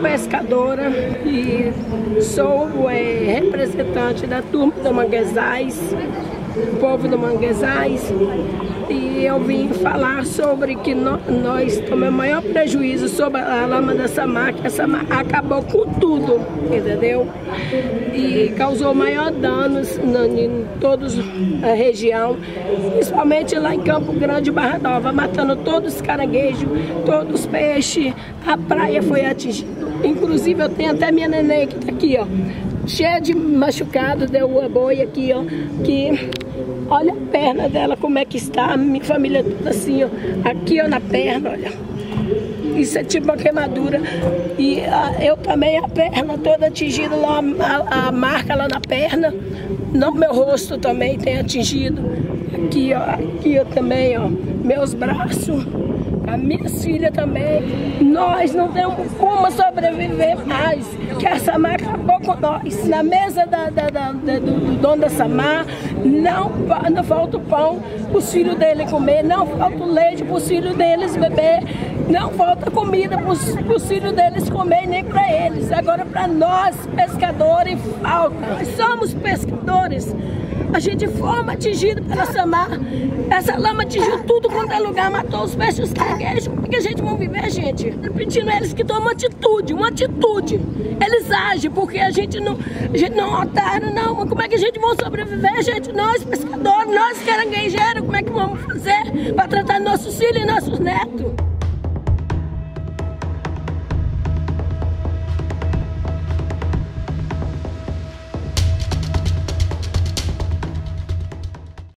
pescadora e sou é, representante da turma do Manguezais, povo do Manguezais, e eu vim falar sobre que no, nós tomamos maior prejuízo sobre a lama da Samar, que essa acabou com tudo, entendeu? E causou maior danos em toda a região, principalmente lá em Campo Grande, Barra Nova, matando todos os caranguejos, todos os peixes, a praia foi atingida. Inclusive eu tenho até minha neném que está aqui, ó, cheia de machucado, deu uma boia aqui, ó, que olha a perna dela como é que está, minha família toda assim, ó, aqui ó na perna, olha. Isso é tipo uma queimadura. E a, eu também, a perna toda atingida, lá, a, a, marca lá na perna. No meu rosto também tem atingido. Aqui, ó, aqui ó, também, ó, meus braços a minha filha também. Nós não temos como sobreviver mais, que a Samar acabou com nós. Na mesa da, da, da, do, do dono da Samar, não, não falta o pão para os filhos dele comer, não falta o leite para os filhos deles beber, não falta comida para os filhos deles comer, nem para eles. Agora, para nós, pescadores, falta. Nós somos pescadores. A gente fomos atingidos pela Samar. Essa lama atingiu tudo quanto é lugar, matou os peixes, os. Como é que a gente vai viver, gente? Pedindo a eles que tomem atitude, uma atitude. Eles agem, porque a gente não, a gente não é otário, não. Mas como é que a gente vai sobreviver, gente? Nós, pescadores, nós, caranguejeiros, como é que vamos fazer para tratar nossos filhos e nossos netos?